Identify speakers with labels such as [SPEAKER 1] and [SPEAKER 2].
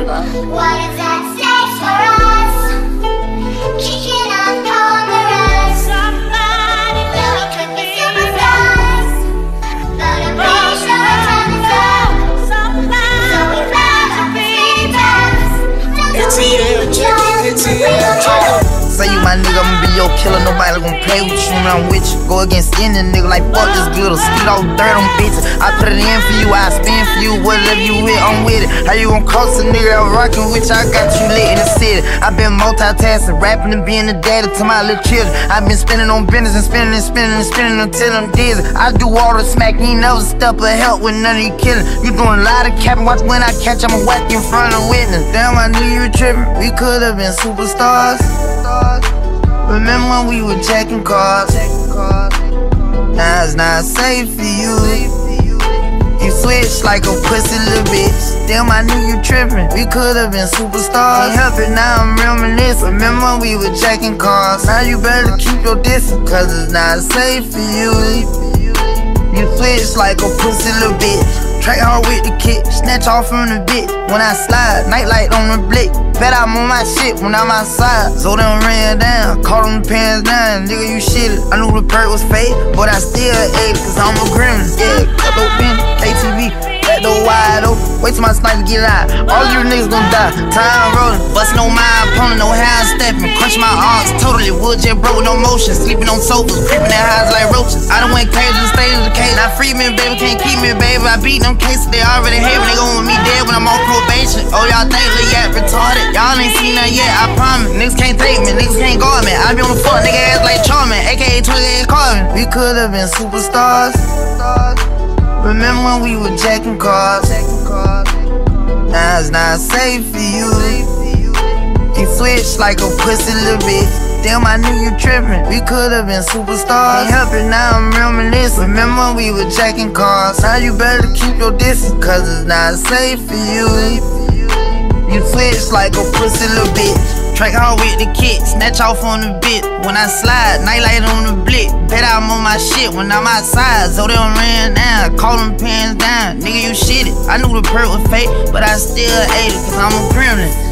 [SPEAKER 1] What is at stake for us? Kicking on conquerors.
[SPEAKER 2] Somebody
[SPEAKER 1] Yeah, we could be
[SPEAKER 2] me.
[SPEAKER 1] superstars. But I'm pretty sure our time is up. So
[SPEAKER 2] Somebody
[SPEAKER 1] we better be tough.
[SPEAKER 3] ATL, check it, ATL, check it.
[SPEAKER 4] Say you my nigga, I'ma be your killer. Nobody gon' play with you when I'm with you. Go against any nigga like fuck this glitter. Skeet all dirt on bitches. I put it in for you, I spin for you. Whatever you with, I'm with it. How you gon' cost a nigga I'm rockin' with you? I got you lit in the city. I been multitasking, rapping and being the daddy to my little children. I been spinning on business and spinning and spinning and spinning until I'm dizzy. I do all the smack, you ain't never step or help with none of you killing. You doing a lot of capping, watch when I catch, I'ma whack in front of witness. Damn, I knew you were tripping. We could've been superstars. Remember when we were checking cars? Now it's not safe for you. You switch like a pussy little bitch. Damn, I knew you tripping. We could've been superstars. Can't help it, now I'm reminiscing. Remember when we were checking cars? Now you better keep your distance, cause it's not safe for you. You switch like a pussy little bitch. Track hard with the kick, snatch off from the bit. When I slide, nightlight on the blick. Bet I'm on my shit when I'm outside. So them ran down, caught them pants down. Nigga, you shit. I knew the perk was fake, but I still ate it, cause I'm a gremlin. Yeah, cut open, KTV. That door wide open. Wait till my sniper get out. All you niggas gon' die. Time rolling. Bustin' on my opponent, no hand stepping. Crunch my arms totally. Wood jet broke with no motion. Sleeping on sofas, creeping in highs like roaches. I done went crazy in the state of the cage. Now free me, baby, can't keep me, baby. I beat them cases, they already hate me. They gon' want me dead when I'm on probation. Oh, y'all think Lil Yak retarded? Y'all ain't seen nothing yet, I promise. Niggas can't take me, niggas can't guard me. I be on the fuck nigga ass like Charmin, aka 28 Carvin. We could've been superstars. Remember when we were jacking cars? Now it's not safe for you. You switch like a pussy little bitch. Damn, I knew you tripping. We could've been superstars. Can't help it, now I'm reminiscing. Remember when we were checking cars? Now you better keep your distance, cause it's not safe for you. You switch like a pussy little bitch. Track hard with the kick, snatch off on the bit. When I slide, nightlight on the blick. Bet I'm on my shit when I'm outside. So they done ran down, call them pants down. Nigga, you shit it. I knew the perk was fake, but I still ate it, cause I'm a gremlin.